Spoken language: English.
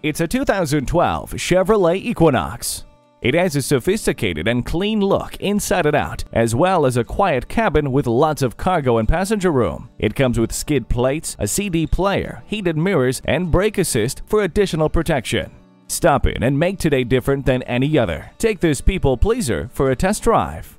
It's a 2012 Chevrolet Equinox. It has a sophisticated and clean look inside and out, as well as a quiet cabin with lots of cargo and passenger room. It comes with skid plates, a CD player, heated mirrors, and brake assist for additional protection. Stop in and make today different than any other. Take this people pleaser for a test drive.